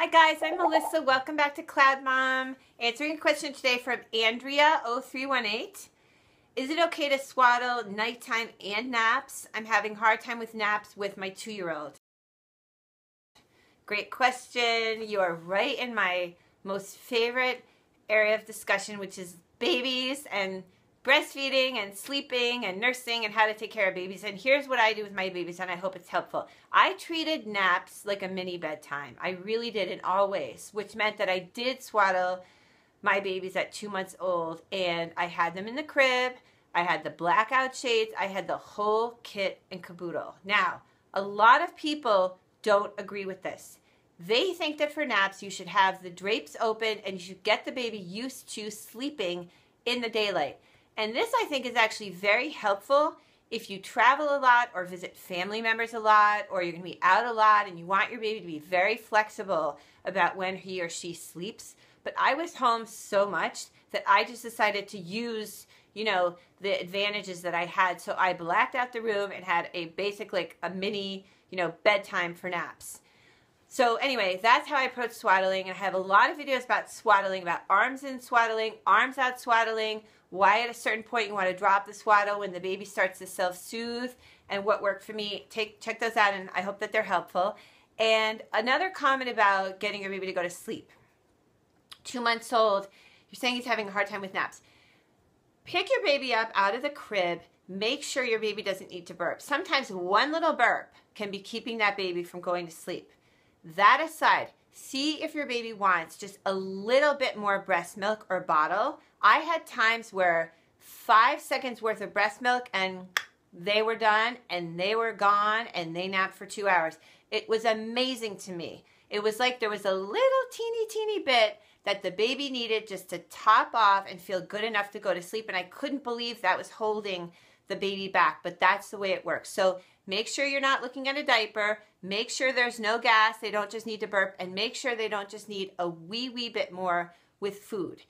Hi guys, I'm Melissa. Welcome back to Cloud Mom. Answering a question today from Andrea0318. Is it okay to swaddle nighttime and naps? I'm having hard time with naps with my two-year-old. Great question. You are right in my most favorite area of discussion, which is babies and breastfeeding and sleeping and nursing and how to take care of babies. And here's what I do with my babies, and I hope it's helpful. I treated naps like a mini bedtime. I really did in all ways, which meant that I did swaddle my babies at two months old, and I had them in the crib. I had the blackout shades. I had the whole kit and caboodle. Now, a lot of people don't agree with this. They think that for naps, you should have the drapes open and you should get the baby used to sleeping in the daylight. And this, I think, is actually very helpful if you travel a lot or visit family members a lot or you're going to be out a lot and you want your baby to be very flexible about when he or she sleeps. But I was home so much that I just decided to use, you know, the advantages that I had. So I blacked out the room and had a basic, like a mini, you know, bedtime for naps. So anyway, that's how I approach swaddling. I have a lot of videos about swaddling, about arms in swaddling, arms out swaddling, why at a certain point you want to drop the swaddle when the baby starts to self-soothe and what worked for me. Take Check those out and I hope that they're helpful. And another comment about getting your baby to go to sleep. Two months old, you're saying he's having a hard time with naps. Pick your baby up out of the crib. Make sure your baby doesn't need to burp. Sometimes one little burp can be keeping that baby from going to sleep. That aside, see if your baby wants just a little bit more breast milk or bottle I had times where five seconds worth of breast milk and they were done and they were gone and they napped for two hours. It was amazing to me. It was like there was a little teeny, teeny bit that the baby needed just to top off and feel good enough to go to sleep. And I couldn't believe that was holding the baby back, but that's the way it works. So make sure you're not looking at a diaper. Make sure there's no gas. They don't just need to burp. And make sure they don't just need a wee, wee bit more with food.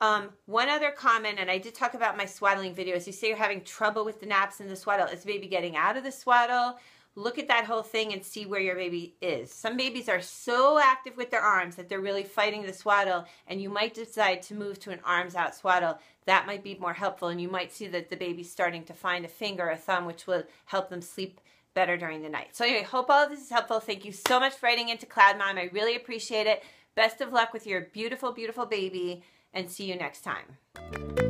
Um, one other comment, and I did talk about my swaddling videos. You say you're having trouble with the naps and the swaddle. Is baby getting out of the swaddle? Look at that whole thing and see where your baby is. Some babies are so active with their arms that they're really fighting the swaddle, and you might decide to move to an arms out swaddle. That might be more helpful, and you might see that the baby's starting to find a finger, or a thumb, which will help them sleep better during the night. So anyway, hope all of this is helpful. Thank you so much for writing into Cloud Mom. I really appreciate it. Best of luck with your beautiful, beautiful baby and see you next time.